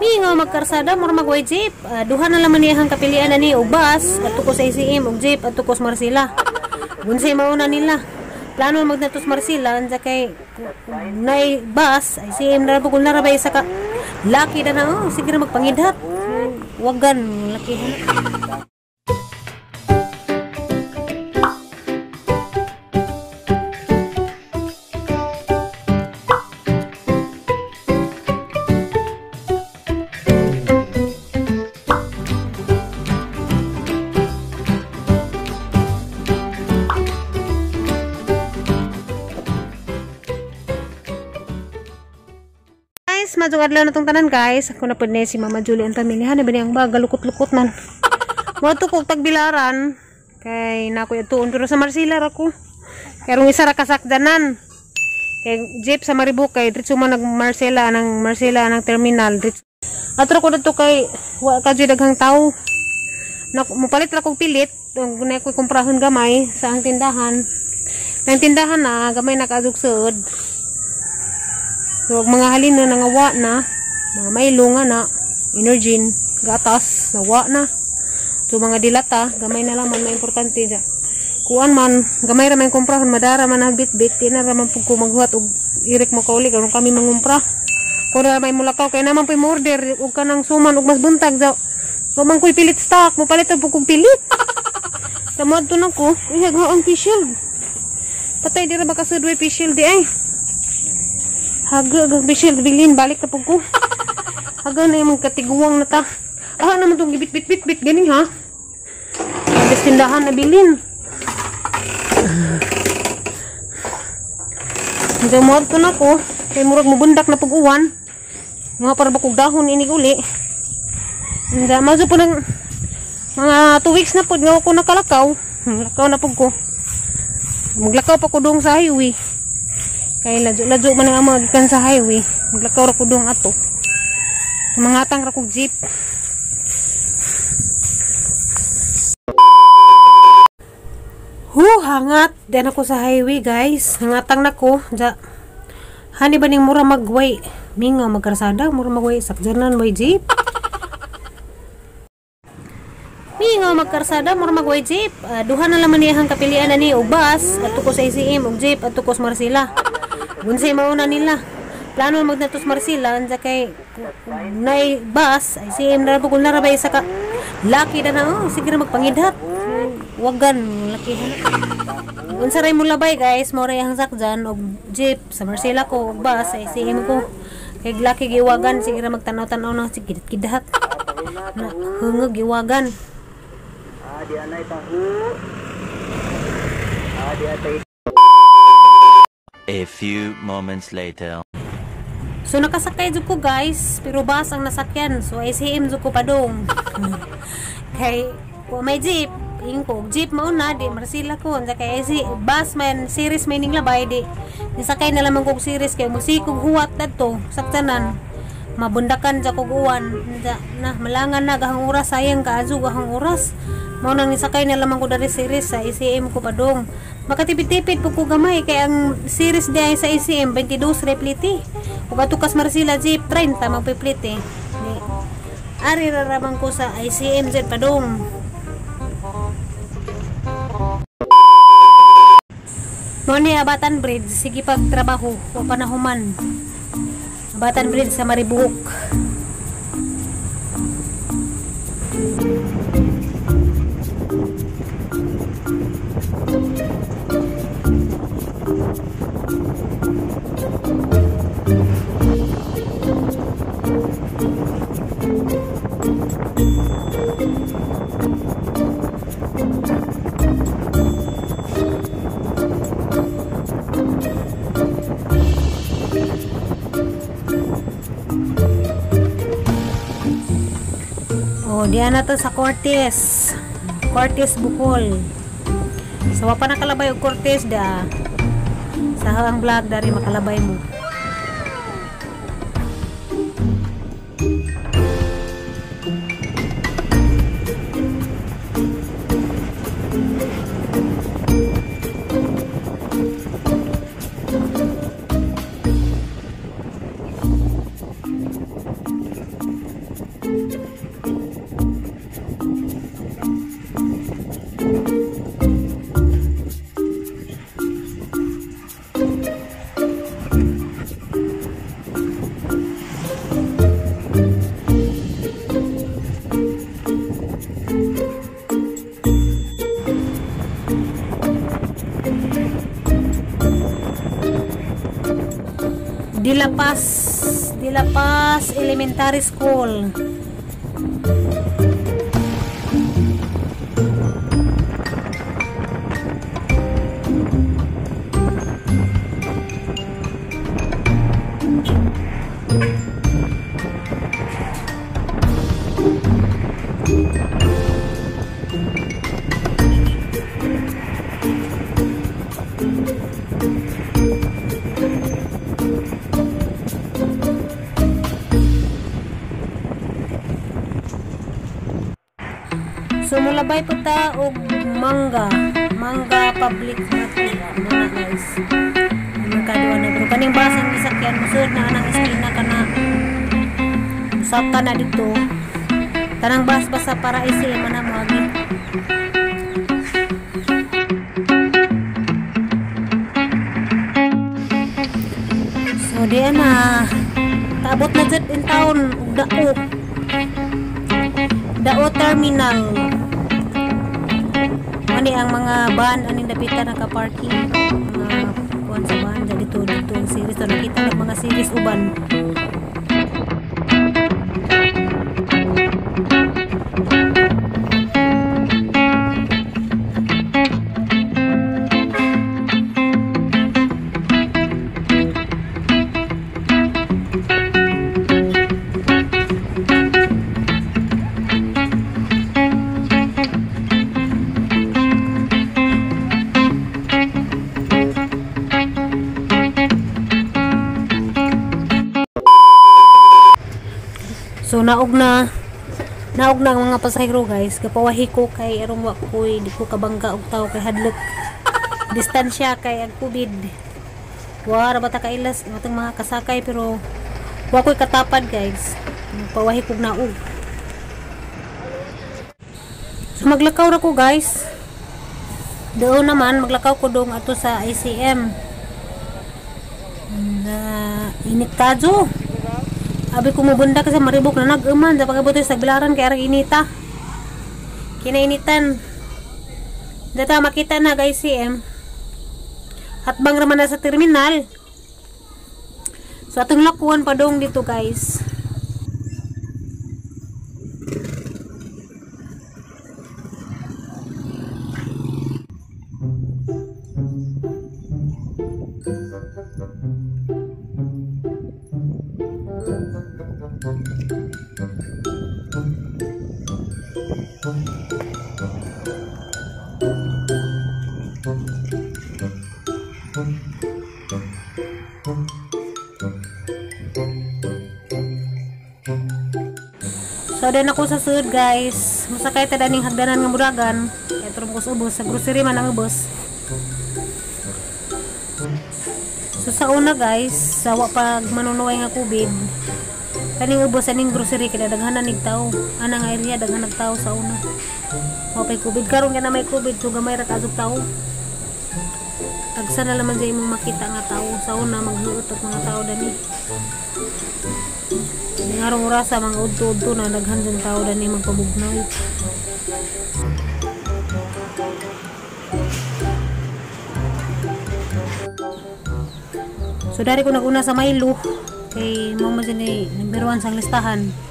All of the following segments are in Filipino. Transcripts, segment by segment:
Mingaw magkarsada mura magway jeep. Ah, duha na laman niyang kapilian na ni og bus adto ko sa ICM og jeep adto ko sa Marsila. Unsay mauna nila. Plano magnatos Marsila ansa kay nay bus ICM na pugol na rabay sa ka. Laki na na oh, sige na magpangidhat. Wagan laki na. Guys, madung adlaw na tong tanan guys. Ako na pud ni si Mama Julie ang pamilya. Hani ba niyang baga lukot-lukot nan. Mo to kog tagbilaran kay nako ituon pero sa Marsila ra ko. Kay rong isa ra kasakdanan. Kay jeep sa Maribuk kay diretso man nag Marcela nang Marcela nang terminal. Diretso. Atro ko dito kay wa ka jud daghang tawo. Na mupalit ra kog pilit kung na ko kumprahon gamay sa ang tindahan. Nang tindahan na gamay nakadugsod. So, mga halin na nangawa na, mga nga na, Energyn, gatas, nawa na. So, mga dilata, gamay na lang man, may importante dya. Kuan man, gamay ra man kumprahon, madara man ang bit-bit, di na raman pag kumaghuat, og irik mo kaulig, anong kami mangumpra. Kung na may mulakaw, kaya naman po order, ug ka ng suman, ug mas buntag, daw. So, man ko'y pilit stock, mo palit po kong pilit. Tamad to na ko, ihag ang face shield. Patay, di ra ba kasudway face shield, di ay. Haga, haga, Bishil, bilin, balik na po ko. Haga na yung katiguang na ta. Ah, naman itong bit bit bit bit ganing ha. Habis tindahan na bilin. Hindi mo ko na ko. Kay murag mo na pag-uwan. Mga para bakog dahon inig uli. Hindi, mazo po ng mga 2 weeks na po. Nga ako nakalakaw. Lakaw na po ko. Maglakaw pa ko doon sa highway. Kay ladyo-ladyo man ang mga gikan sa highway. Maglakaw ra ko doon ato. Mangatang ra kog jeep. Hu, hangat. Den ako sa highway, guys. Hangatang na ko. Ja. Hani ba ning mura magway? Minga magkarsada, mura magway. Sakjanan way jeep. Minga magkarsada, mura magway jeep. Ah, duha na laman niyang kapilian na ni og bus adto ko sa ICM og jeep adto ko sa Marsila. Unsay mauna nila. Plano magnatos Marsila ansa kay nay bus ICM na pugol na rabay sa ka. Laki na na oh, sige na magpangidhat. Wagan laki na. Unsa ray mo labay guys, mo ray ang sakjan og jeep sa Marsila ko og bus sa ICM ko. Kay laki giwagan sige na magtanaw-tanaw na sige kidahat. Na hungog giwagan. Ah, di anay tahu. Ah, di atay A few moments later. So nakasakay jud ko guys, pero bus ang nasakyan. So ICM jud ko pa dong. kay wa may jeep, ing ko jeep mao na di Marsila ko unsa kay IC bus man series may ning labay di. Nisakay na lamang kog series kay musikog huwat dadto saktanan. Mabundakan sa kog uwan. Unsa na malangan na gahang oras sayang kaazo gahang oras. Mao nang nisakay na lamang ko dari series sa ICM ko pa dong. Makatipid-tipid po ko gamay kay ang series di ay sa ICM 22 repliti. Ug atukas Marsila Jeep 30 magpipliti. Di. Ari raramang ko sa ICM Jet padong. Mo ni Abatan Bridge sige pagtrabaho o panahuman. Abatan Bridge sa Maribuhok. Diyan na to sa Cortez. Cortez Bukol. So, wa pa nakalabay og Cortez da. Sa hang vlog dari makalabay mo. Dilapas Dilapas Elementary School So mulabay po ta og mangga, mangga public market na guys. Magkaduwa na pero kaning basang gisakyan musod na anang esquina kana. Usap ka na dito. Tanang bas basa para isi man na mo agi. So di na taabot na jud in town ug dao. Dao Terminal. Ani ang mga van aning dapita naka-parking. Mga kuan sa van dito dito ang series to nakita ng mga series uban. Naog na naog na ang mga pasahero guys. Kapawahi ko kay arong wa koy di ko kabangga og tao kay hadlok. Distansya kay ang COVID. Wa ra bata ka ilas matang mga kasakay pero wa koy katapad guys. Pawahi kog naog. So maglakaw ra ko guys. Doon naman maglakaw ko dong ato sa ICM. Na init kadyo. Abi ko mubunda kasi maribok na nag-uman sa pagkabuto sa bilaran kay arang inita. Kinainitan. Data makita na guys CM. Hatbang raman na sa terminal. So atong lakuan pa dong dito guys. So then ako sa sud guys. Musakay ta daning hagdanan nga muragan. Kaya turong ko ubos sa grocery man ang ubos. So sa una guys, sawa pag manunuway nga COVID. Kaning ubos aning grocery kaya daghanan nig tao. Ana nga area daghan nag tao sa una. Wa pay COVID karon ka na may COVID so gamay ra tao. Tagsa na laman sa imong makita nga tao sa una magluot at mga tao dani. Ning arong orasa mga udto-udto na daghan dyan tao dani magpabugnaw. So dari ko naguna sa Milo kay mo mo sini nagbiruan sang listahan.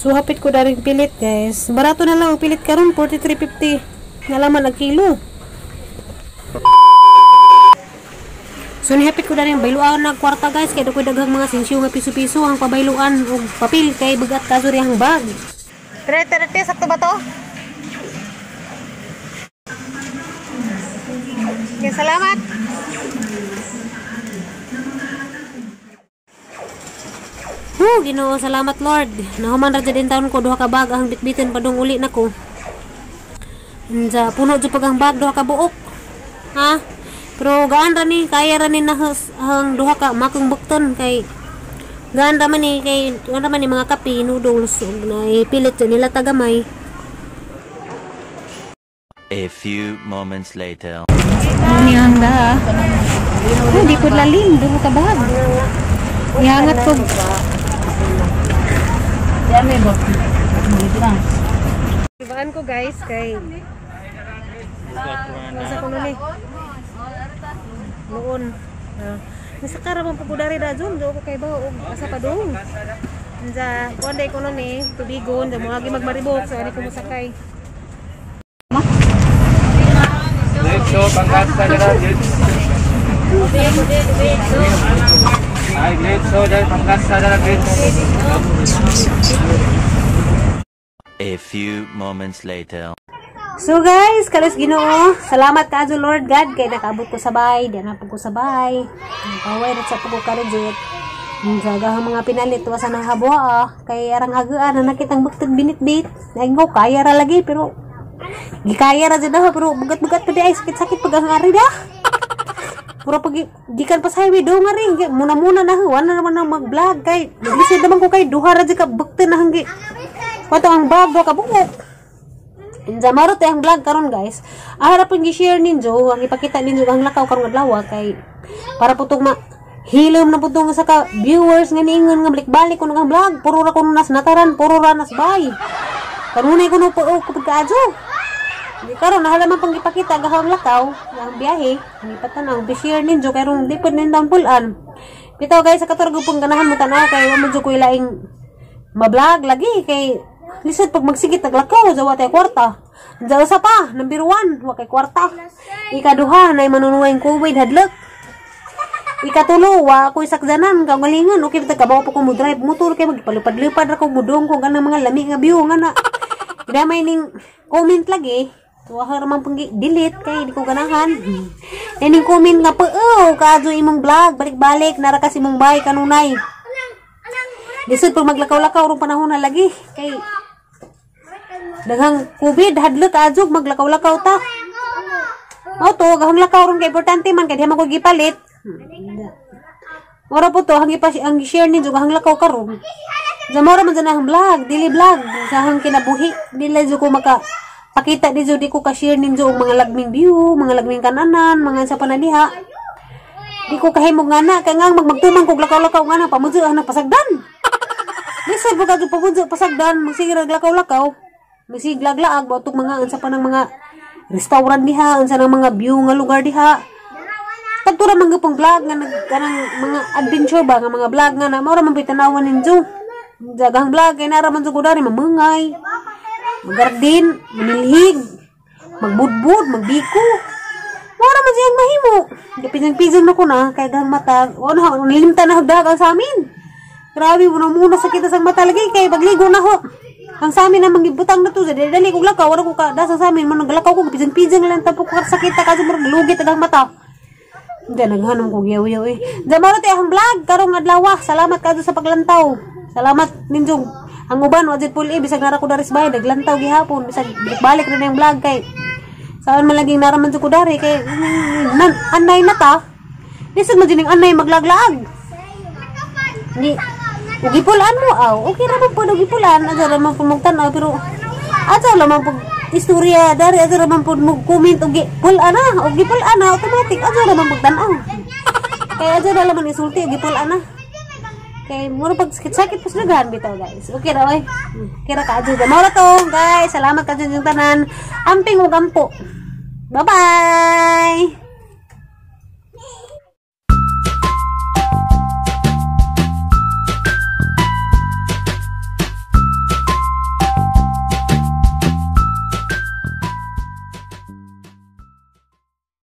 So hapit ko dari pilit guys. Barato na lang ang pilit karon 43.50. Nalaman ang kilo. So nihapit ko dari ang bayluan na kwarta guys kay ko daghang mga sinsyo nga piso-piso ang pabayluan og papel kay bugat ka suri ang bag. Tre tre tre sakto ba to? Oh, Ginoo, salamat Lord. Nahuman ra din taon ko duha ka bag ang bitbitin padung uli nako. Unsa puno jud pag ang bag duha ka buok. Ha? Pero gaan ra ni kaya ra ni nahas ang duha ka makong bukton kay gaan ra man ni kay gaan ra man ni mga kape noodles na ipilit jud nila tagamay. A few moments later. Ni hangda. Oh, di pud lalim duha ka bag. Ihangat ko. Ibaan ko guys kay Nasa ko nun eh. Noon. Ah. Nasa karaman po ko dari da dun. Do ko kay ba asa pa dong. Nza, kuan day ko nun eh. Tubigon. Da mo agi magmaribok. So, ani ko musakay. Diretso, pangkat sa dira. Ay, diretso, dahil pangkat sa dira. A few moments later. So guys, kalos Ginoo, salamat kaadto Lord God kay nakaabot ko sa bay, di na ko sa bay. Kaway ra sa pugo ka reject. Jaga ang mga pinalit wa sa nahabwa ah. Kay arang agaan na nakitang buktag binitbit. Naingo kaya ra lagi pero Di kaya ra jud ah, pero bugat-bugat pa di ay sakit-sakit pag ang ari dah. Puro pag gikan pa sa highway do nga rin. Muna-muna na wala naman na mag-vlog kay. Naglisid naman ko kay duha ra ka bukti na hanggi. Wato ang bag ka buok. Inja maro te ang vlog karon guys. Ahara pang gi-share ninyo ang ipakita ninyo ang lakaw karong adlaw kay para putong ma hilom na putong sa ka viewers nga niingon nga balik-balik ko nga vlog puro ra kuno nas nataran puro ra nas bay. Kanunay ko no po ko pagkaadyo. Di karon nahala man pang ipakita gahang lakaw ang biyahe. Ni patanaw bi-share ninyo kay rong di pud nindang pulan. Bitaw guys sa katurgo pong ganahan mo tanaw kay wa mo ko ilaing ma-vlog lagi kay lisod pag magsigit naglakaw sa watay kwarta. Diyan sa pa, number one, wa kay kwarta. Ikaduha, na manunuway COVID hadlok. Ikatulo, wa ako isakdanan, kagalingan, okay, bita kabaw pa ko mo drive, motor kay magpalupad-lupad ra ko mudong ko ganang mga lami nga view nga na. Damay ning comment lagi. Tuwa ra man pang delete kay di ko ganahan. Hmm. ning comment nga pa, oh, kadyo imong vlog, balik-balik, nara kasi imong bay kanunay. Lisod pag maglakaw-lakaw rong panahon na lagi. Kay daghang COVID hadlok adjog maglakaw-lakaw ta. Mao to gahang lakaw ron kay importante man kay di man ko gipalit. Ora po to hang ipa ang share ni jug hang lakaw karon. Sa mora man ang vlog, dili vlog sa hang kinabuhi. Dili jud ko maka pakita di jud ko ka share ninyo og mga lagming view, mga lagming kananan, mga sa panadiha. Di ko kahimog nga na, kaya nga mag magtumang kog lakaw-lakaw nga na, pamudyo ang pasagdan. Lisod mo kadto pamudyo pasagdan, magsigirag lakaw-lakaw. Magsiglag-laag, batok mga, unsa pa ng mga restaurant diha, unsa ng mga view nga lugar diha. Kadtura man gapong vlog nga nag mga adventure ba nga mga vlog nga na mao ra man pitanawan ninyo. Jagang vlog kay nara man jud dari mamungay. Magardin, manilhig, magbudbud, magbiko. Ra man siyang mahimo. Gapinang-pizon na ko na kay gang mata. O na nilimta na hagdagan sa amin. Grabe mo na muna sakit sa mata lagi kay pagligo na ho. Ang sa amin namang gibutang na to sa dali kog lakaw wala ko ka dasa sa amin man naglakaw ko pizang-pizang lang tapos ko sakit ta kasi murag lugit ang mata. Diyan, naghanong kong yaw-yaw eh. Diyan, maro tayo ang vlog. Karong adlaw. Salamat ka sa paglantaw. Salamat ninyo. Ang uban, wajit puli. Bisag nara ko dari sa bahay. Naglantaw gihapon. Bisag balik na yung vlog kay. Saan man laging naraman ko dari kay. mm, Nan, anay na ta. Lisod mo din yung anay maglaglaag. Ni, ugipulaan mo aw. Okay ra man po ugipulaan. Asa ra man po magtanaw pero asa ra man po istorya dari asa ra man po mo comment ugi pulaan na ugi pulaan na automatic asa ra man pagtanaw. Kaya asa ra man isulti ugi pulaan na. Kay mura pag sakit-sakit pas daghan bitaw guys. Okay ra oy. Okay ra ka adyo. Mao to guys. Salamat ka yung tanan. Amping ug ampo. Bye-bye.